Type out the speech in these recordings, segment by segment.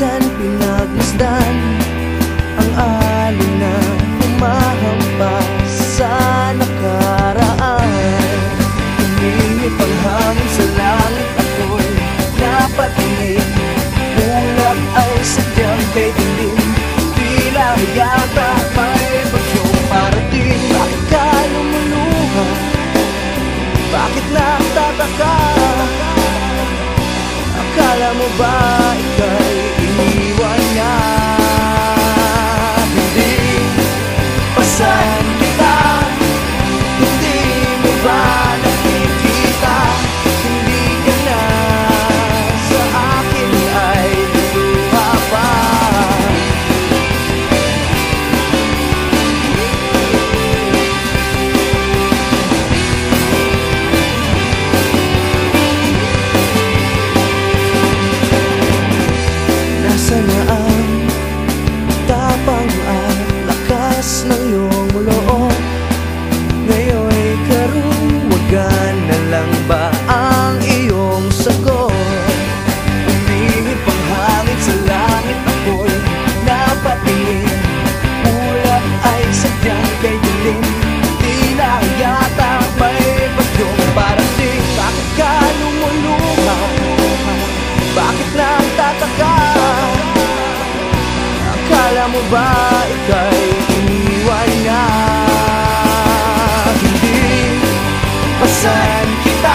kaibigan Pinagmasdan ang alin na humahampas sa nakaraan Umiinip ang hangin sa langit ako'y napatingin Bulag ay sadyang kay dilim Tila yata may bagyong parating Bakit ka lumuluha? Bakit nagtataka? Akala mo ba? Akala mo ba ika'y iniwan na? Hindi pasan kita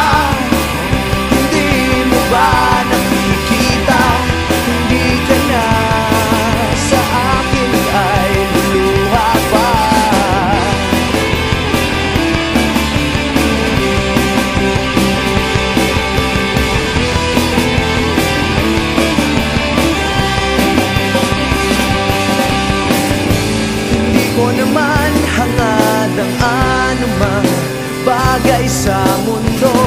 bagay sa mundo.